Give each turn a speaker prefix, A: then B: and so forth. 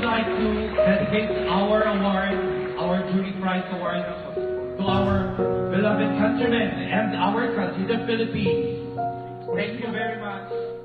A: would like to dedicate our award, our Jury Prize Award, to our beloved countrymen and our country, the Philippines. Thank you very much.